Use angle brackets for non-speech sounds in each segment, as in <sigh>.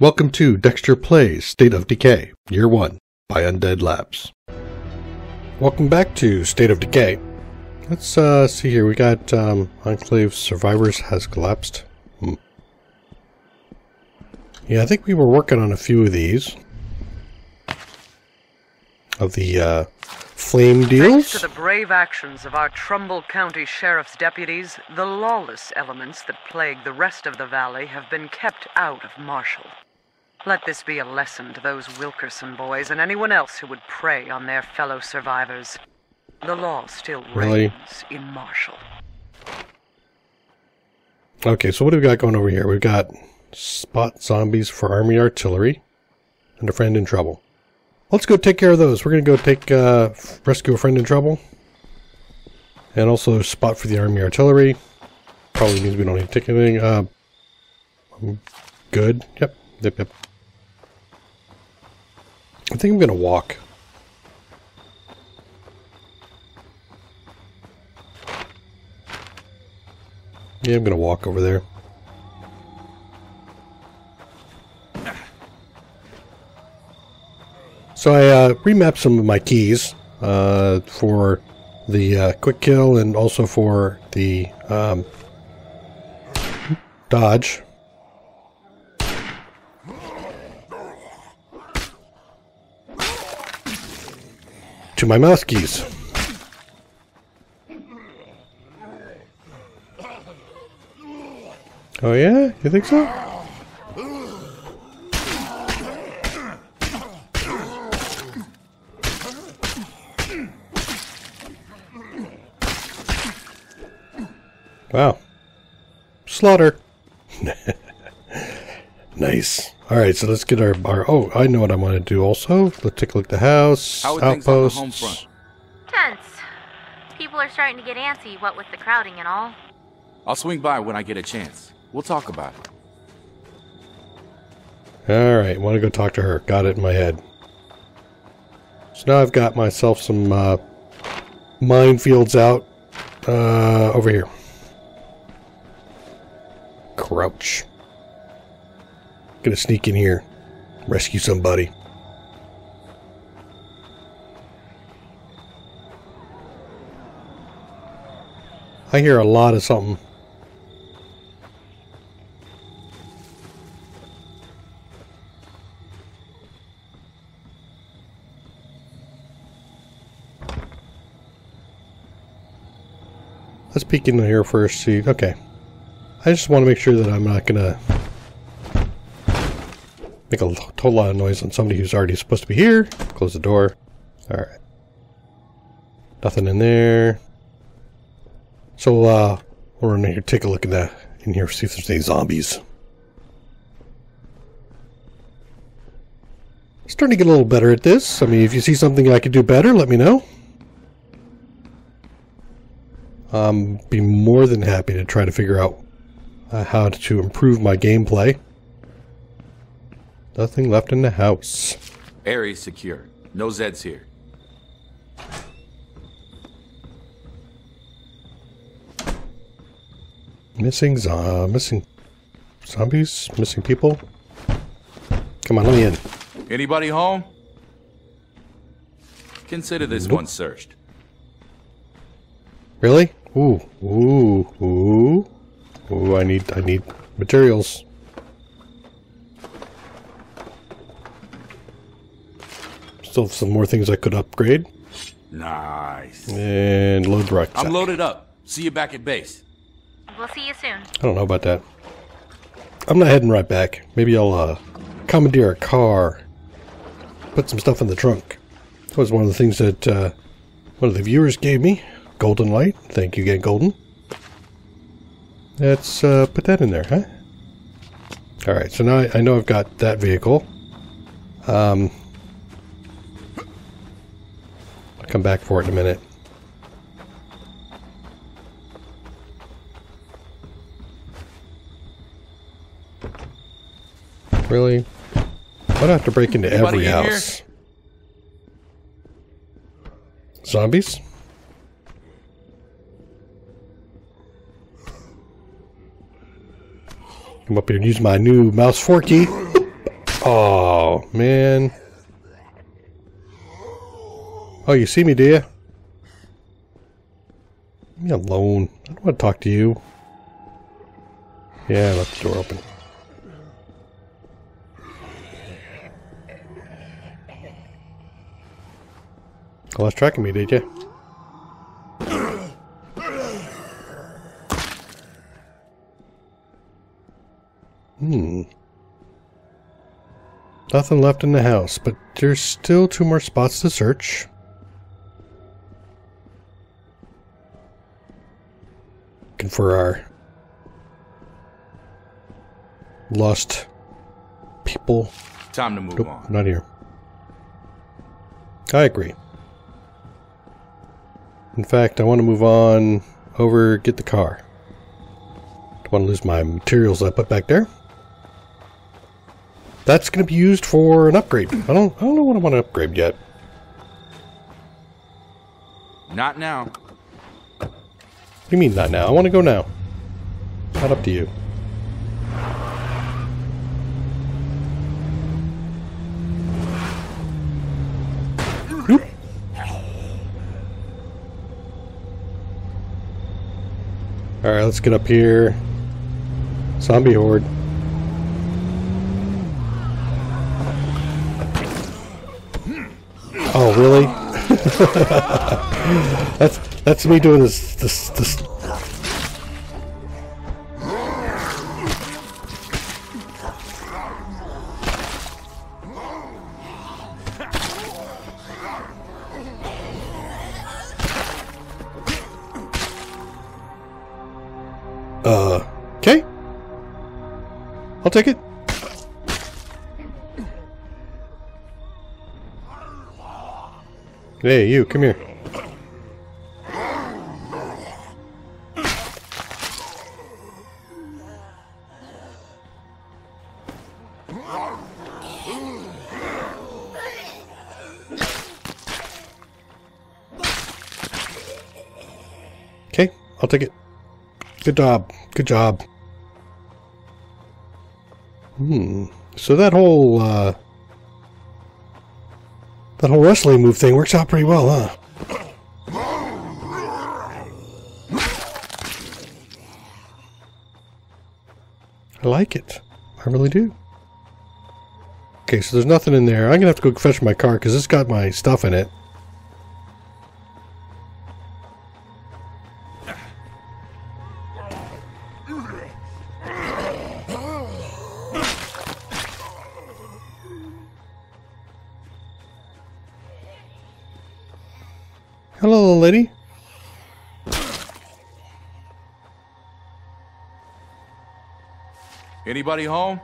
Welcome to Dextor Plays State of Decay, Year 1 by Undead Labs. Welcome back to State of Decay. Let's uh, see here. We got um, Enclave Survivors has collapsed. Hmm. Yeah, I think we were working on a few of these. Of the uh, flame deals. Thanks to the brave actions of our Trumbull County Sheriff's deputies, the lawless elements that plague the rest of the valley have been kept out of Marshall. Let this be a lesson to those Wilkerson boys and anyone else who would prey on their fellow survivors. The law still Really? reigns in Marshall. Okay, so what do we got going over here? We've got spot zombies for army artillery and a friend in trouble. Let's go take care of those. We're going to go take uh, rescue a friend in trouble. And also spot for the army artillery. Probably means we don't need to take anything. Uh, good. Yep. Yep, yep. I think I'm going to walk. Yeah, I'm going to walk over there. So I uh, remapped some of my keys uh, for the uh, quick kill and also for the um, dodge. To my mouse keys. Oh yeah? You think so? Wow. Slaughter. <laughs> nice. Alright, so let's get our, our... Oh, I know what I want to do also. Let's take a look at the house. How are things on the outposts. home front? Tense. People are starting to get antsy, what with the crowding and all. I'll swing by when I get a chance. We'll talk about it. Alright, want to go talk to her. Got it in my head. So now I've got myself some uh, minefields out uh, over here. Crouch. Gonna sneak in here. Rescue somebody. I hear a lot of something. Let's peek in here first. See, okay. I just want to make sure that I'm not gonna make a total lot of noise on somebody who's already supposed to be here. Close the door. All right. Nothing in there. So, uh, we'll run in here, take a look at that in here, see if there's any zombies. Starting to get a little better at this. I mean, if you see something I could do better, let me know. Um, be more than happy to try to figure out uh, how to improve my gameplay. Nothing left in the house. Area's secure. No Zeds here. Missing zo- missing zombies, missing people. Come on, let me in. Anybody home? Consider this Nope. one searched. Really? Ooh, ooh, ooh, ooh! I need, I need materials. Still have some more things I could upgrade Nice. and load the rucksack. I'm loaded up. See you back at base. We'll see you soon. I don't know about that. I'm not heading right back. Maybe I'll uh, commandeer a car, put some stuff in the trunk. That was one of the things that uh, one of the viewers gave me. Golden light. Thank you again, Golden. Let's uh, put that in there, huh? All right. So now I, I know I've got that vehicle. Um, I'll come back for it in a minute. Really? Why do I have to break into Anybody every in here? house? Zombies? Come up here and use my new mouse forky. <laughs> Oh, man. Oh, you see me, do you? Leave me alone. I don't want to talk to you. Yeah, left the door open. Lost track of me, did you? Hmm. Nothing left in the house, but there's still two more spots to search. For our lost people. Time to move Nope, on. not here. I agree. In fact, I want to move on over, get the car. Don't want to lose my materials I put back there. That's going to be used for an upgrade. I don't, I don't know what I want to upgrade yet. Not now. What do you mean not now? I want to go now. Not up to you. Oop. Alright, let's get up here. Zombie horde. Oh, really? <laughs> that's that's me doing this this this Uh, okay. I'll take it. Hey, you, come here. I'll take it. Good job. Good job. Hmm. So that whole, uh... That whole wrestling move thing works out pretty well, huh? I like it. I really do. Okay, so there's nothing in there. I'm gonna have to go fetch my car because it's got my stuff in it. Hello, little lady. Anybody home?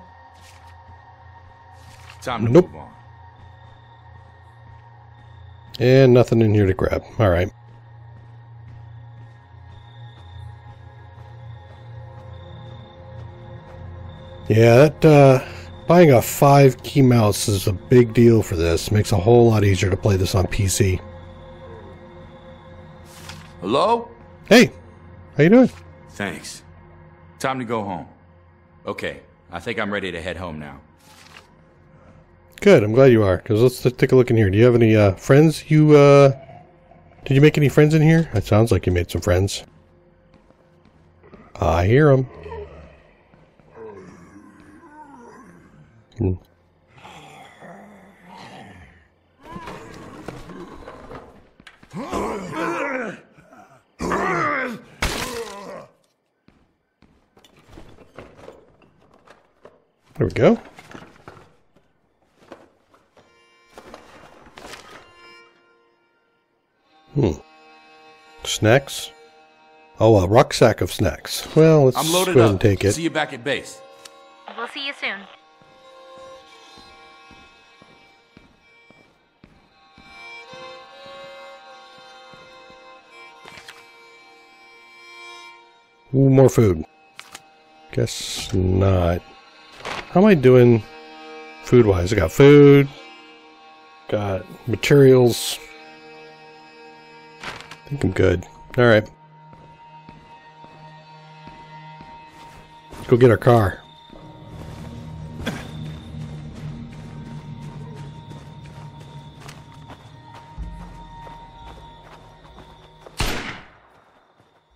Time to Nope. move on. And nothing in here to grab. Alright. Yeah, that, uh, buying a 5 key mouse is a big deal for this. Makes a whole lot easier to play this on PC. Hello? Hey, how you doing? Thanks. Time to go home. Okay, I think I'm ready to head home now. Good, I'm glad you are, because let's, let's take a look in here. Do you have any, uh, friends you, uh, did you make any friends in here? It sounds like you made some friends. I hear them. Hmm. There we go. Hmm. Snacks? Oh, a rucksack of snacks. Well, let's I'm go loaded ahead up. and take it. See you back at base. We'll see you soon. Ooh, more food. Guess not. How am I doing food wise? I got food, got materials. I think I'm good. Alright. Let's go get our car.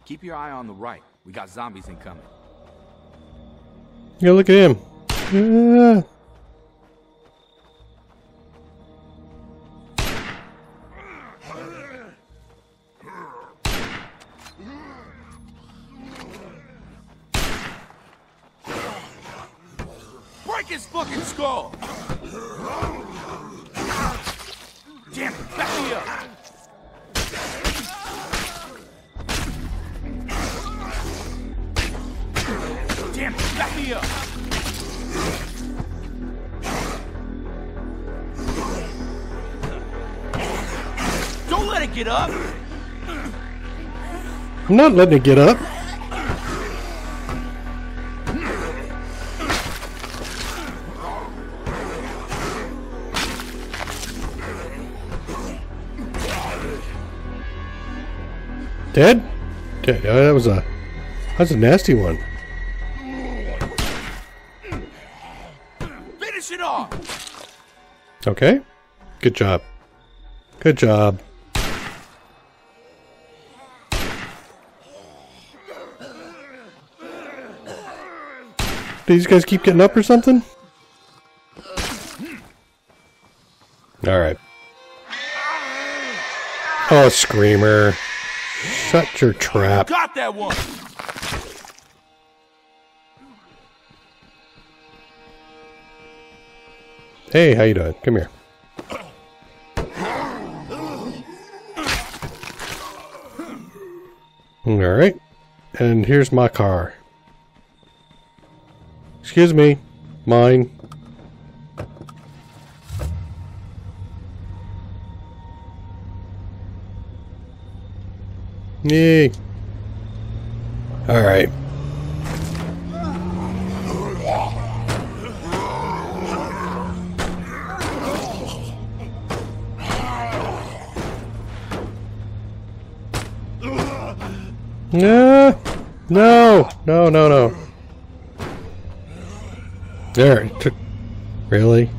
Keep your eye on the right. We got zombies incoming. Yeah, look at him. Yeah. Break his fucking skull! Damn it, back me up! Let it get up! I'm not letting it get up. Dead? Dead. Oh, that was a that was a nasty one. Finish it off! Okay. Good job. Good job. Do these guys keep getting up or something? Alright. Oh, Screamer. Shut your trap. Got that one! Hey, how you doing? Come here. Alright. And here's my car. Excuse me. Mine. Yay. Alright. No, no, no, no, no. There. Really?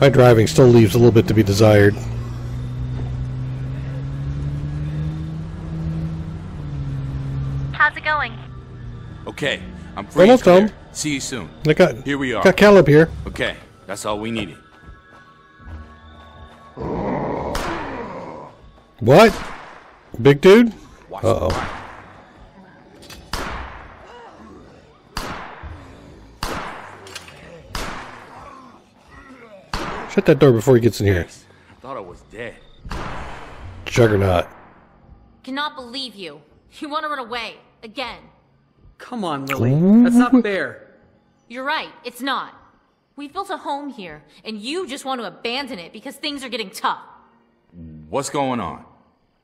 My driving still leaves a little bit to be desired. How's it going? Okay, I'm free. Almost clear. home. See you soon. I got Here we are. got Caleb here. Okay, that's all we needed. What? Big dude? Watch Uh oh. Shut that door before he gets in here. I thought I was dead. Juggernaut. Cannot believe you. You want to run away. Again. Come on, Lily. That's not fair. You're right, it's not. We've built a home here, and you just want to abandon it because things are getting tough. What's going on?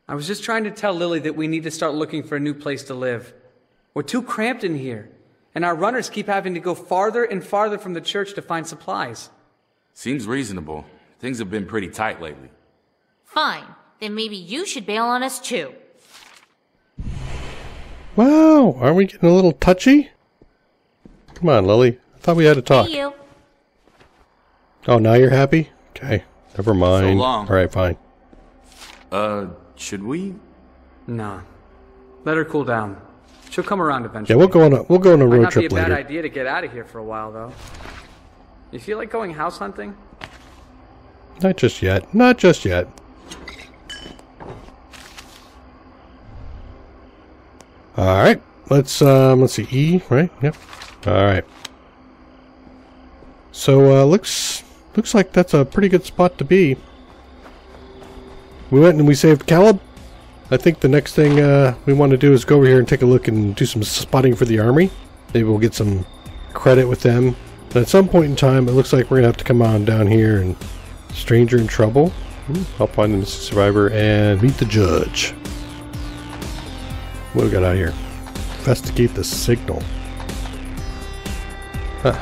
I was just trying to tell Lily that we need to start looking for a new place to live. We're too cramped in here, and our runners keep having to go farther and farther from the church to find supplies. Seems reasonable. Things have been pretty tight lately. Fine, then maybe you should bail on us too. Wow, aren't we getting a little touchy? Come on, Lily. I thought we had to talk. Hey, you. Oh, now you're happy? Okay, never mind. So long. All right, fine. Uh, should we? Nah. Let her cool down. She'll come around eventually. Yeah, we'll go on a we'll go on a road Might road not be a trip bad later. idea to get out of here for a while, though. You feel like going house hunting? Not just yet. Not just yet. All right. Let's um let's see E, right? Yep. All right. So uh looks looks like that's a pretty good spot to be. We went and we saved Caleb. I think the next thing uh, we want to do is go over here and take a look and do some spotting for the army. Maybe we'll get some credit with them. And at some point in time, it looks like we're gonna have to come on down here and stranger in trouble. Hmm, Help find the missing survivor and meet the judge. What do we got out here? Investigate the signal. Huh.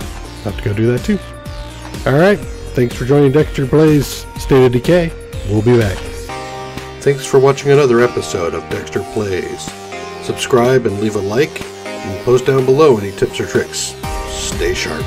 Have to go do that too. Alright. Thanks for joining Dextor Plays State of Decay. We'll be back. Thanks for watching another episode of Dextor Plays. Subscribe and leave a like, and post down below any tips or tricks. Stay sharp.